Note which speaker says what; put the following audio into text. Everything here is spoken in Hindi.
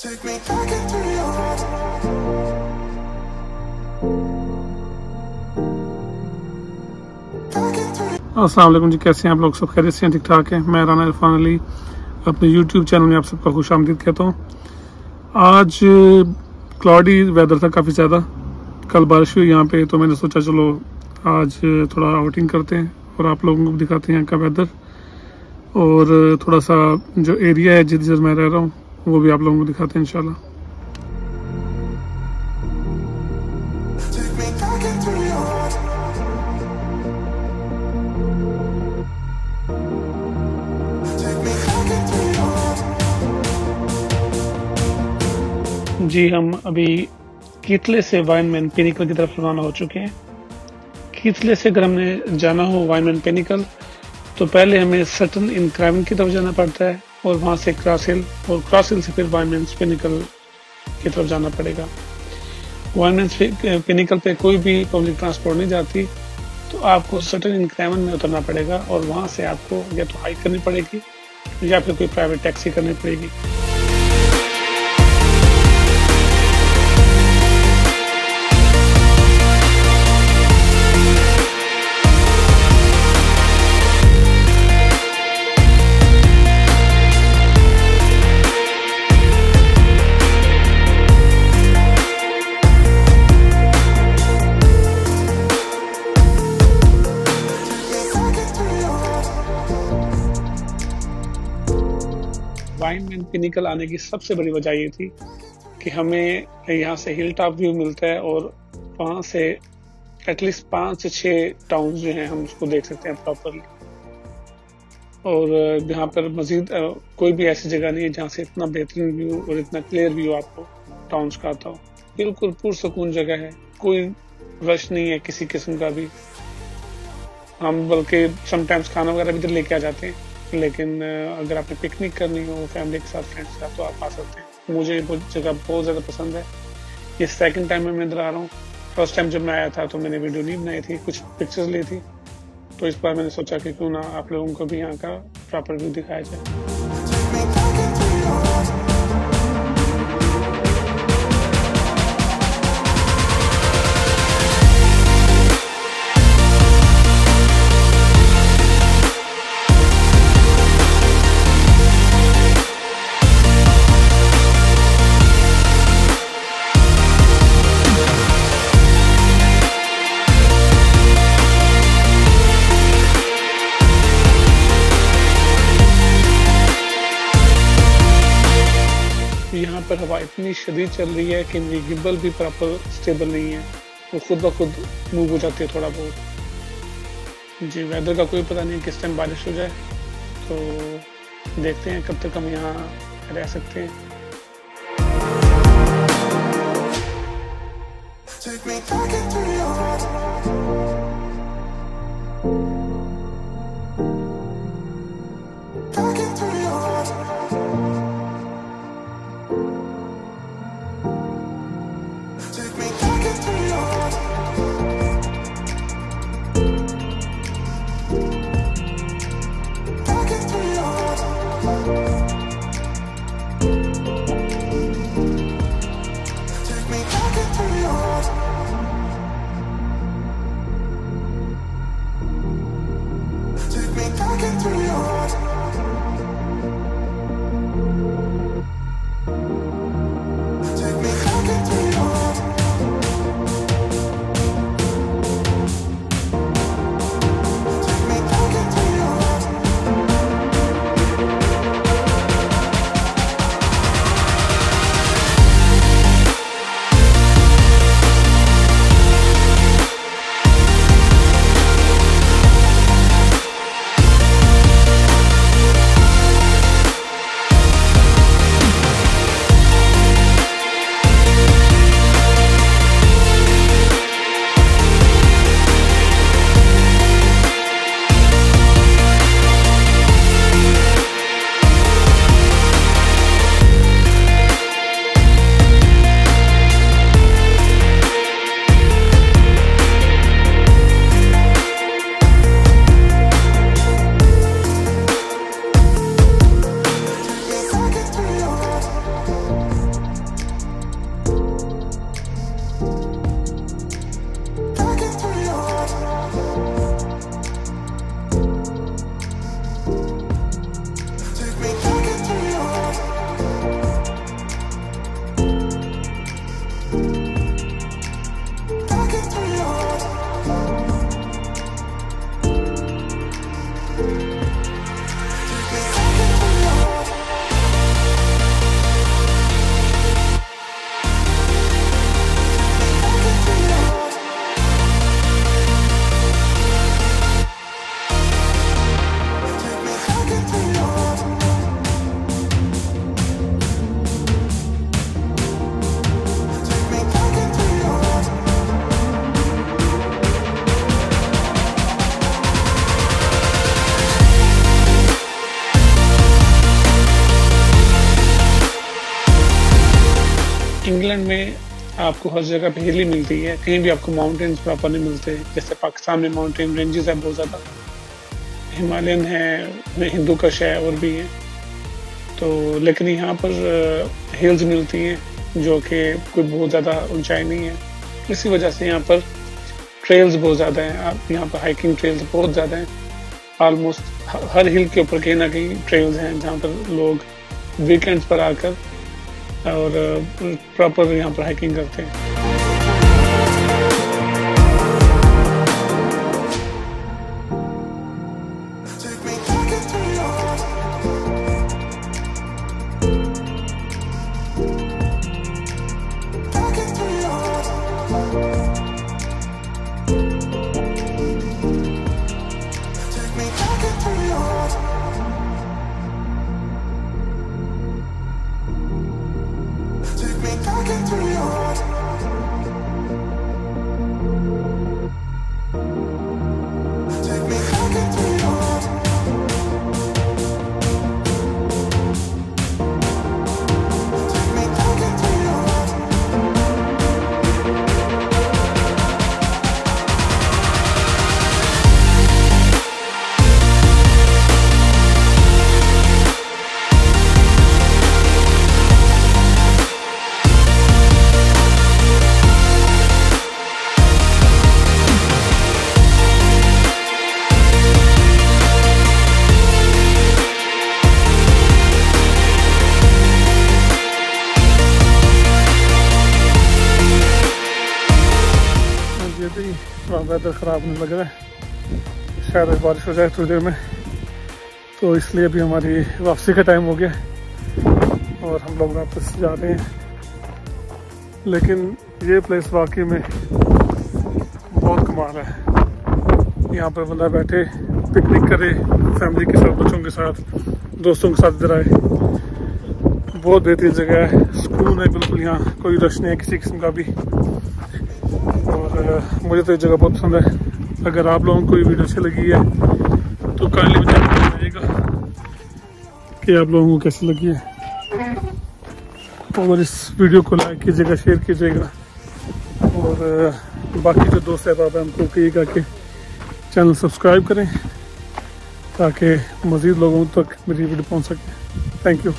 Speaker 1: Take me back into your
Speaker 2: जी, कैसे हैं आप लोग? सब खैरियत से हैं ठीक ठाक हैं? मैं राना इरफान अली, अपने यूट्यूब चैनल में आप सबका खुश आमदीद कहता हूँ। आज क्लाउडी वेदर था काफ़ी ज़्यादा। कल बारिश हुई यहाँ पे तो मैंने सोचा चलो आज थोड़ा आउटिंग करते हैं और आप लोगों को दिखाते हैं यहाँ का वेदर और थोड़ा सा जो एरिया है जिधर मैं रह रहा हूँ वो भी आप लोगों को दिखाते हैं
Speaker 1: heart.
Speaker 2: जी, हम अभी कीतले से वाइनमैन पेनिकल की तरफ़ रवाना हो चुके हैं कीतले से अगर हमने जाना हो वाइनमैन पेनिकल तो पहले हमें सटन इन क्राइम की तरफ़ जाना पड़ता है और वहाँ से क्रॉस हिल और क्रॉस हिल से फिर वाइनमैन पिनिकल की तरफ़ जाना पड़ेगा। वाइनमैन पिनिकल पे कोई भी पब्लिक ट्रांसपोर्ट नहीं जाती तो आपको सटन इन क्रैमन में उतरना पड़ेगा और वहाँ से आपको या तो हाइक करनी पड़ेगी या फिर कोई प्राइवेट टैक्सी करनी पड़ेगी। वाइनमैन पिनिकल आने की सबसे बड़ी वजह ये थी कि हमें यहाँ से हिल टॉप व्यू मिलता है और वहाँ से एटलीस्ट पाँच से छः टाउन जो हैं हम उसको देख सकते हैं प्रॉपरली और यहाँ पर मजीद कोई भी ऐसी जगह नहीं है जहाँ से इतना बेहतरीन व्यू और इतना क्लियर व्यू आपको टाउन्स का आता हो। बिल्कुल पुरसकून जगह है, कोई रश नहीं है किसी किस्म का भी। हम बल्कि समटाइम्स खाना वगैरह भी इधर लेके आ जाते हैं। लेकिन अगर आपने पिकनिक करनी हो फैमिली के साथ फ्रेंड्स के साथ तो आप आ सकते हैं। मुझे वो जगह, बहुत ज़्यादा पसंद है। ये सेकंड टाइम में मैं इधर आ रहा हूँ। फ़र्स्ट टाइम जब मैं आया था तो मैंने वीडियो नहीं बनाई थी, कुछ पिक्चर्स ली थी। तो इस बार मैंने सोचा कि क्यों ना आप लोगों को भी यहाँ का प्रॉपर व्यू दिखाया जाए। यहाँ पर हवा इतनी शदीद चल रही है कि मेरी गिम्बल भी प्रॉपर स्टेबल नहीं है। वो खुद ब खुद मूव हो जाती है थोड़ा बहुत। जी वेदर का कोई पता नहीं किस टाइम बारिश हो जाए तो देखते हैं कब तक हम यहाँ रह सकते हैं।
Speaker 1: Take me back into your heart.
Speaker 2: New Zealand में आपको हर जगह पे हिली मिलती है। कहीं भी आपको माउंटेन्स प्रॉपर नहीं मिलते। जैसे पाकिस्तान में माउंटेन रेंजेस है बहुत ज़्यादा। हिमालयन है हिंदू कश है और भी है। तो लेकिन यहाँ पर हिल्स मिलती हैं जो कि कोई बहुत ज़्यादा ऊंचाई नहीं है। इसी वजह से यहाँ पर ट्रेल्स बहुत ज़्यादा हैं। आप यहाँ पर हाइकिंग ट्रेल्स बहुत ज़्यादा हैं। ऑलमोस्ट हर हिल के ऊपर कहीं ना कहीं ट्रेल्स हैं जहाँ पर लोग वीकेंड्स पर आकर और प्रॉपर यहाँ पर हाइकिंग करते हैं। वेदर ख़राब होने लग रहा है। शायद बारिश हो जाए थोड़ी देर में। तो इसलिए अभी हमारी वापसी का टाइम हो गया और हम लोग वापस जा रहे हैं। लेकिन ये प्लेस वाकई में बहुत कमाल है। यहाँ पर बंदा बैठे पिकनिक करे फैमिली के साथ, बच्चों के साथ, दोस्तों के साथ इधर आए। बहुत बेहतरीन जगह है। सुकून है बिल्कुल यहाँ कोई रश नहीं है किसी किस्म का भी। और मुझे तो ये जगह बहुत पसंद है। अगर आप लोगों को ये वीडियो अच्छी लगी है तो काइंडली मुझे बताइएगा कि आप लोगों को कैसी लगी है। और इस वीडियो को लाइक कीजिएगा शेयर कीजिएगा। और बाकी जो दोस्त है उनको कहिएगा कि चैनल सब्सक्राइब करें, ताकि मज़ीद लोगों तक मेरी वीडियो पहुँच सके। Thank you